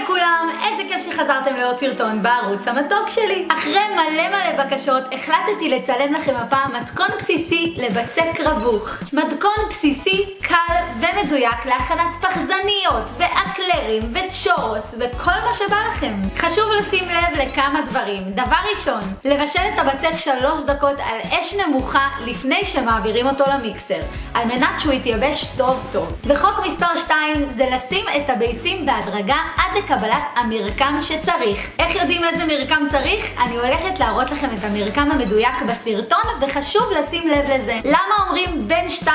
לכולם, שחזרתם לעוד סרטון בערוץ המתוק שלי. אחרי מלא מלא בקשות, החלטתי לצלם לכם הפעם מתכון בסיסי לבצק רווך. מתכון בסיסי, קל ומדויק להכנת פחזניות ואקלרים וצ'ורוס וכל מה שבא לכם. חשוב לשים לב לכמה דברים. דבר ראשון, לבשל את הבצק שלוש דקות על אש נמוכה לפני שמעבירים אותו למיקסר, על מנת שהוא יתייבש טוב טוב. וחוק מספר 2 זה לשים את הביצים בהדרגה עד לקבלת המרקם שצריך. איך יודעים איזה מרקם צריך? אני הולכת להראות לכם את המרקם המדויק בסרטון, וחשוב לשים לב לזה. למה אומרים בין 2.5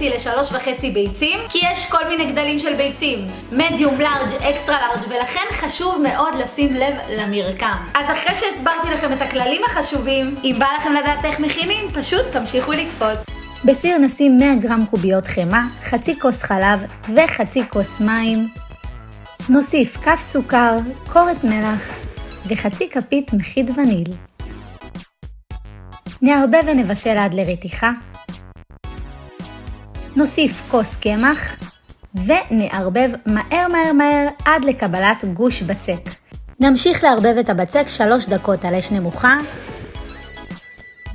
ל-3.5 ביצים? כי יש כל מיני גדלים של ביצים. מדיום, לארג', אקסטרה לארג', ולכן חשוב מאוד לשים לב למרקם. אז אחרי שהסברתי לכם את הכללים החשובים, אם בא לכם לדעת איך מכינים, פשוט תמשיכו לצפות. בסיר נשים 100 גרם קוביות חמאה, חצי כוס חלב וחצי כוס מים. נוסיף כף סוכר, קורת מלח וחצי כפית מחית וניל. נערבב ונבשל עד לרתיחה. נוסיף כוס קמח ונערבב מהר מהר מהר עד לקבלת גוש בצק. נמשיך לערבב את הבצק 3 דקות על אש נמוכה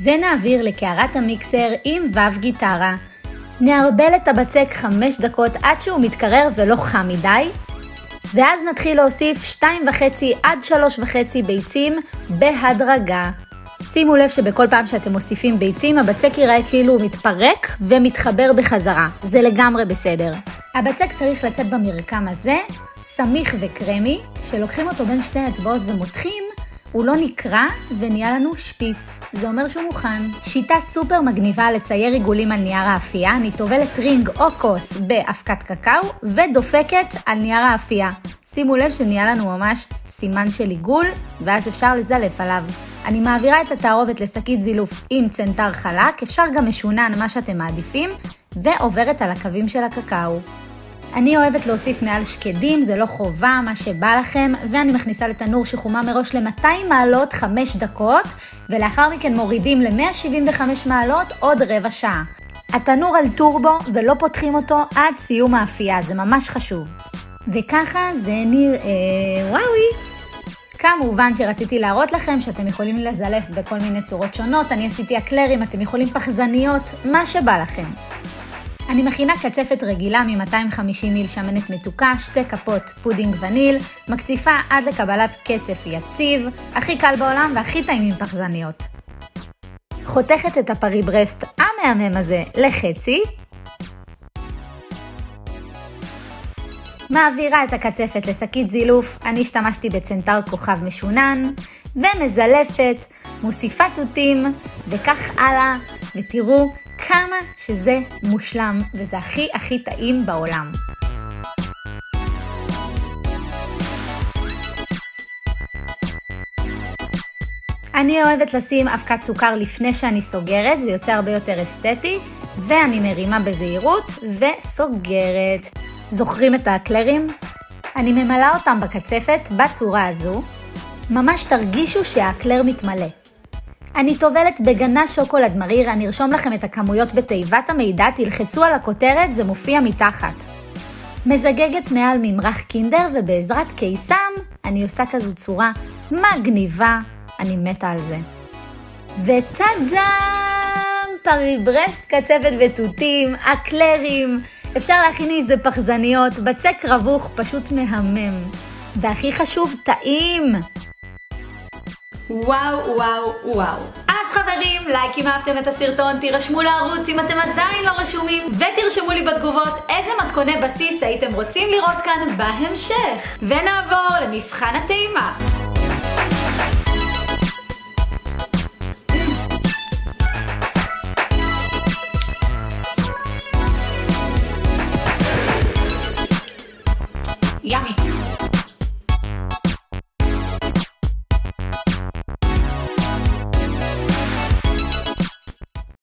ונעביר לקערת המיקסר עם וו גיטרה. נערבל את הבצק 5 דקות עד שהוא מתקרר ולא חם מדי, ואז נתחיל להוסיף 2.5 עד 3.5 ביצים בהדרגה. שימו לב שבכל פעם שאתם מוסיפים ביצים, הבצק ייראה כאילו הוא מתפרק ומתחבר בחזרה. זה לגמרי בסדר. הבצק צריך לצאת במרקם הזה, סמיך וקרמי, שלוקחים אותו בין שתי אצבעות ומותחים, הוא לא נקרע ונהיה לנו שפיץ. זה אומר שהוא מוכן. שיטה סופר מגניבה לצייר עיגולים על נייר האפייה, אני טובלת רינג או כוס באבקת קקאו ודופקת על נייר האפייה. שימו לב שנהיה לנו ממש סימן של עיגול, ואז אפשר לזלף עליו. אני מעבירה את התערובת לשקית זילוף עם צנטר חלק, אפשר גם משונן, מה שאתם מעדיפים, ועוברת על הקווים של הקקאו. אני אוהבת להוסיף מעל שקדים, זה לא חובה, מה שבא לכם, ואני מכניסה לתנור שחומה מראש ל-200 מעלות 5 דקות, ולאחר מכן מורידים ל-175 מעלות עוד רבע שעה. התנור על טורבו ולא פותחים אותו עד סיום האפייה, זה ממש חשוב. וככה זה נראה, וואוי! כמובן שרציתי להראות לכם שאתם יכולים לזלף בכל מיני צורות שונות, אני עשיתי אקלרים, אתם יכולים פחזניות, מה שבא לכם. אני מכינה קצפת רגילה מ-250 מיל שמנת מתוקה, שתי כפות פודינג וניל, מקציפה עד לקבלת קצף יציב, הכי קל בעולם והכי טעים עם פחזניות. חותכת את הפארי ברסט המהמם הזה לחצי, מעבירה את הקצפת לשקית זילוף, אני השתמשתי בצנטר כוכב משונן, ומזלפת, מוסיפה תותים, וכך הלאה, ותראו כמה שזה מושלם, וזה הכי הכי טעים בעולם. אני אוהבת לשים אבקת סוכר לפני שאני סוגרת, זה יוצא הרבה יותר אסתטי, ואני מרימה בזהירות וסוגרת. זוכרים את האקלרים? אני ממלאה אותם בקצפת בצורה הזו. ממש תרגישו שהאקלר מתמלא. אני טובלת בגנה שוקולד מריר, אני ארשום לכם את הכמויות בתיבת המידע, תלחצו על הכותרת, זה מופיע מתחת. מזגגת מעל ממרח קינדר, ובעזרת קיסם אני עושה כזו צורה מגניבה, אני מתה על זה. וטאדאם! פרי ברסט קצפת ותותים, אקלרים, אפשר להכין איזה פחזניות, בצק רווך פשוט מהמם. והכי חשוב, טעים! וואו, וואו, וואו. אז חברים, לייק אם אהבתם את הסרטון, תירשמו לערוץ אם אתם עדיין לא רשומים, ותרשמו לי בתגובות איזה מתכוני בסיס הייתם רוצים לראות כאן בהמשך. ונעבור למבחן הטעימה. Yummy.